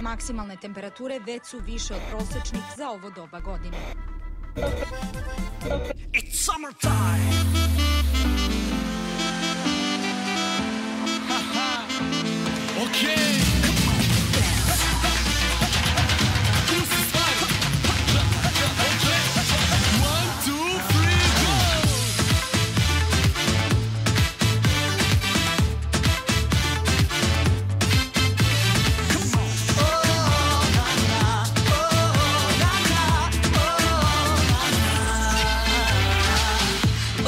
maksimalne temperature već su više od prosečnih za ovo doba godine. It's summertime! okay.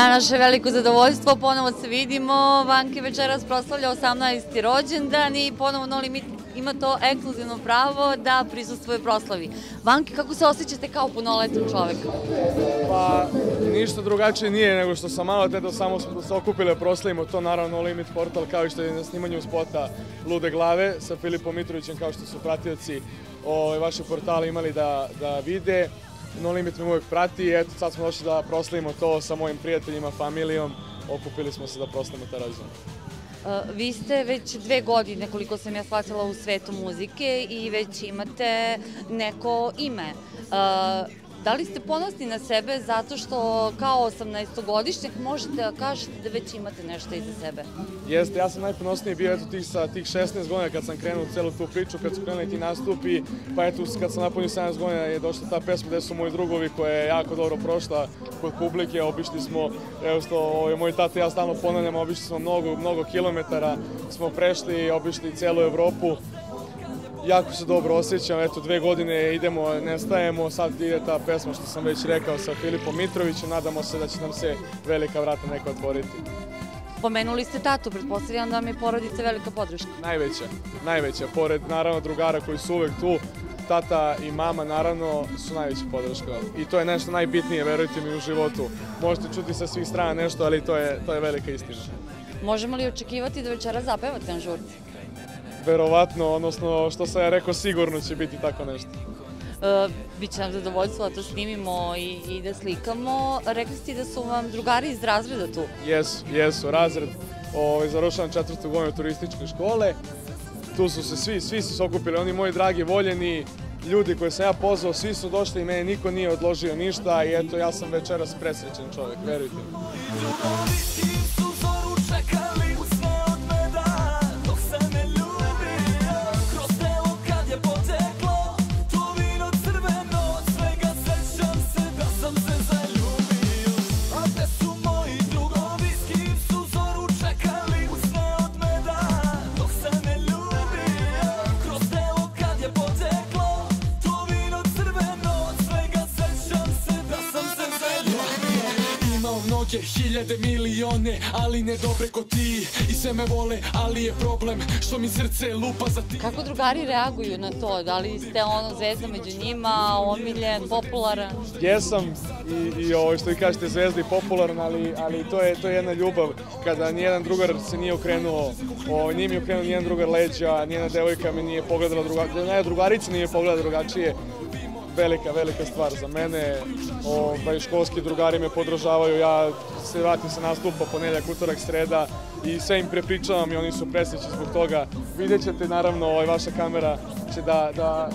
naše veliko zadovoljstvo ponovo se vidimo. Vanki večeras proslavlja 18. rođendan i ponovo No Limit ima to ekskluzivno pravo da prisustuje proslavi. Vanki, kako se osjećate kao punoletan čovek? Pa, ništa drugačije nije nego što sam malo te da samo smo se okupile proslavimo to naravno No Limit portal kao i što je na snimanju spota Lude glave sa Filipom Mitrovićem kao što su pratioci ovaj, vaše portale imali da, da vide. No Limit me uvek prati i eto sad smo došli da proslavimo to sa mojim prijateljima, familijom. Okupili smo se da proslavimo ta rođendan. Vi ste već dve godine, koliko sam ja shvatila, u svetu muzike i već imate neko ime. Da li ste ponosni na sebe zato što kao 18-godišnjak možete da kažete da već imate nešto iza sebe? Jeste, ja sam najponosniji bio eto tih sa tih 16 godina kad sam krenuo celu tu priču, kad su krenuli ti nastupi, pa eto kad sam napunio 17 godina je došla ta pesma gde su moji drugovi koja je jako dobro prošla kod publike, obišli smo, evo što ovaj, moj tata i ja stalno ponavljam, obišli smo mnogo, mnogo kilometara, smo prešli, obišli celu Evropu, jako se dobro osjećam, eto dve godine idemo, nestajemo, sad ide ta pesma što sam već rekao sa Filipom Mitrovićem, nadamo se da će nam se velika vrata neko otvoriti. Pomenuli ste tatu, pretpostavljam da vam je porodica velika podrška. Najveća, najveća, pored naravno drugara koji su uvek tu, tata i mama naravno su najveća podrška i to je nešto najbitnije, verujte mi, u životu. Možete čuti sa svih strana nešto, ali to je, to je velika istina. Možemo li očekivati da večera zapevate na žurci? Verovatno, odnosno što sam ja rekao, sigurno će biti tako nešto. Uh, biće nam zadovoljstvo da to snimimo i, i da slikamo. Rekli ste da su vam drugari iz razreda tu? Jesu, jesu, razred. Ovaj, završavam četvrtu godinu turističke škole. Tu su se svi, svi su se okupili, oni moji dragi, voljeni, ljudi koje sam ja pozvao, svi su došli i mene niko nije odložio ništa i eto, ja sam večeras presrećen čovjek, verujte mi. Mnoge hiljade milione, ali ne dobre ko ti I sve me vole, ali je problem što mi srce lupa za ti Kako drugari reaguju na to? Da li ste ono zvezda među njima, omiljen, popularan? Jesam i, i ovo što vi kažete zvezda i popularan, ali, ali to, je, to je jedna ljubav kada nijedan drugar se nije okrenuo, o, nije mi okrenuo nijedan drugar leđa, nijedna devojka mi nije pogledala drugačije, nijedna drugarica nije pogledala drugačije velika, velika stvar za mene. Ovaj, školski drugari me podržavaju, ja se vratim sa nastupa ponedeljak, utorak, sreda i sve im prepričavam i oni su presreći zbog toga. Vidjet ćete, naravno, ovaj, vaša kamera će da, da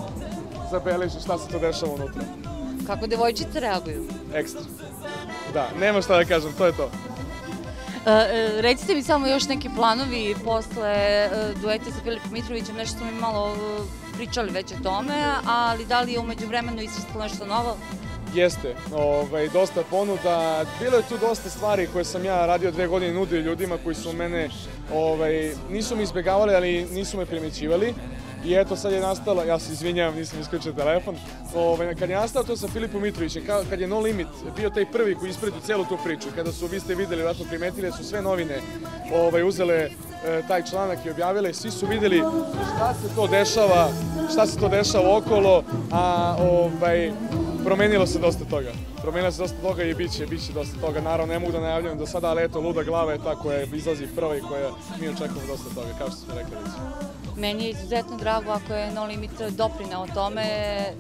zabeleži šta se to dešava unutra. Kako devojčice reaguju? Ekstra. Da, nema šta da kažem, to je to. E, recite mi samo još neki planovi posle e, dueta sa Filipom Mitrovićem, nešto smo mi malo e, pričali već o tome, ali da li je umeđu vremenu isrstalo nešto novo? Jeste, ovaj, dosta ponuda. Bilo je tu dosta stvari koje sam ja radio dve godine nudio ljudima koji su mene, ovaj, nisu mi izbegavali, ali nisu me primećivali. I eto sad je nastala, ja se izvinjavam, nisam isključio telefon, ovaj, kad je nastao to sa Filipom Mitrovićem, kad je No Limit bio taj prvi koji ispredi celu tu priču, kada su, vi ste videli, vratno primetili, su sve novine ovaj, uzele e, taj članak i objavile, svi su videli šta se to dešava, šta se to dešava okolo, a ovaj, promenilo se dosta toga. Promenilo se dosta toga i biće, biće dosta toga. Naravno, ne mogu da najavljam do sada, ali eto, Luda glava je ta koja izlazi prva i koja mi očekujemo dosta toga, kao što smo rekli. Meni je izuzetno drago ako je No Limit doprinao tome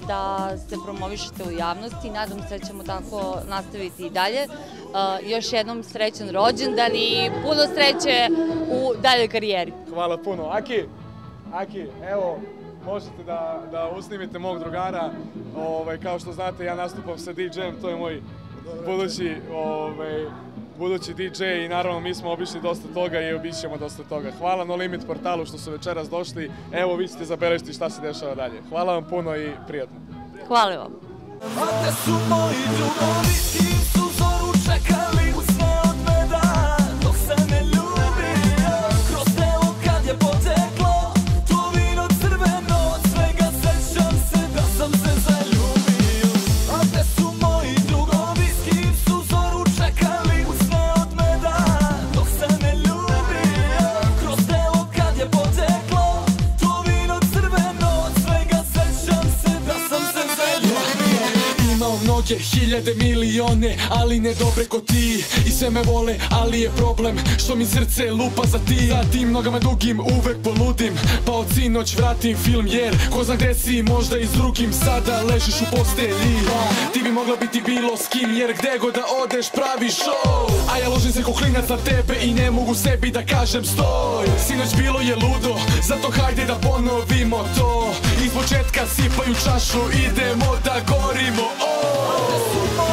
da se promovišete u javnosti. Nadam se da ćemo tako nastaviti i dalje. Uh, još jednom srećan rođendan i puno sreće u daljoj karijeri. Hvala puno. Aki, Aki, evo, možete da, da usnimite mog drugara. Ovaj, kao što znate, ja nastupam sa DJ-em, to je moj budući, ovaj, budući DJ i naravno mi smo obišli dosta toga i obićemo dosta toga. Hvala No Limit portalu što su večeras došli. Evo vi ćete zabeležiti šta se dešava dalje. Hvala vam puno i prijatno. Hvala vam. A gde su moji drugovi, kim su mnoge hiljade milione, ali ne dobre ko ti. I sve me vole, ali je problem što mi srce lupa za ti. Za tim nogama dugim uvek poludim Pa od sinoć vratim film jer Ko zna gde si, možda i s drugim Sada ležiš u postelji. Ti bi mogla biti bilo s kim Jer gde god da odeš pravi show A ja ložim se ko klinac na tebe I ne mogu sebi da kažem stoj. Sinoć bilo je ludo, zato hajde da ponovimo to početka sipaju čašu, idemo da gorimo oh!